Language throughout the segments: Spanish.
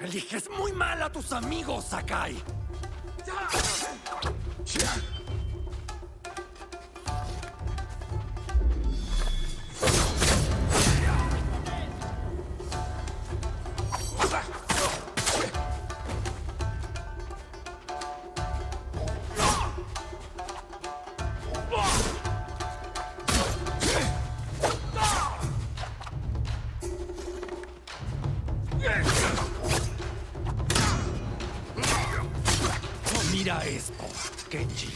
Eliges muy mal a tus amigos, Sakai. Wieder Espo, Genji.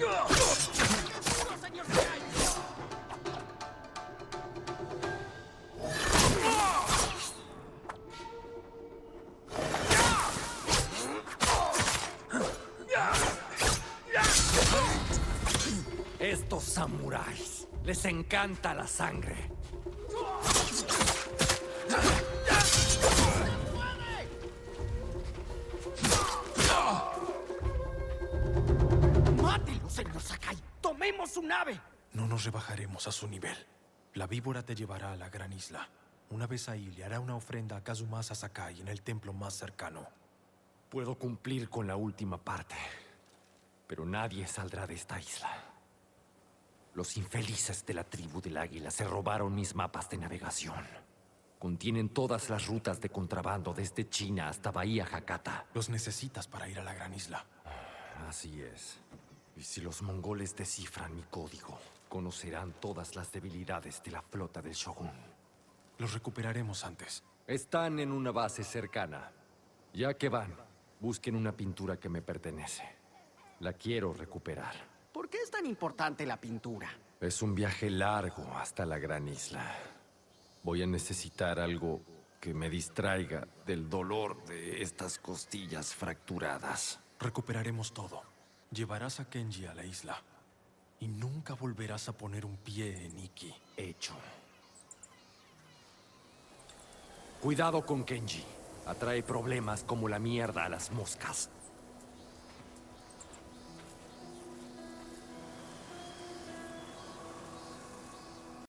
Ugh! Estos samuráis les encanta la sangre. ¡Mátelo, señor Sakai! ¡Tomemos su nave! No nos rebajaremos a su nivel. La víbora te llevará a la gran isla. Una vez ahí, le hará una ofrenda a Kazumasa Sakai en el templo más cercano. Puedo cumplir con la última parte, pero nadie saldrá de esta isla. Los infelices de la tribu del águila se robaron mis mapas de navegación. Contienen todas las rutas de contrabando desde China hasta Bahía Hakata. Los necesitas para ir a la gran isla. Así es. Y si los mongoles descifran mi código, conocerán todas las debilidades de la flota del Shogun. Los recuperaremos antes. Están en una base cercana. Ya que van, busquen una pintura que me pertenece. La quiero recuperar. ¿Por qué es tan importante la pintura? Es un viaje largo hasta la gran isla. Voy a necesitar algo que me distraiga del dolor de estas costillas fracturadas. Recuperaremos todo. Llevarás a Kenji a la isla. Y nunca volverás a poner un pie en Iki. Hecho. Cuidado con Kenji. Atrae problemas como la mierda a las moscas.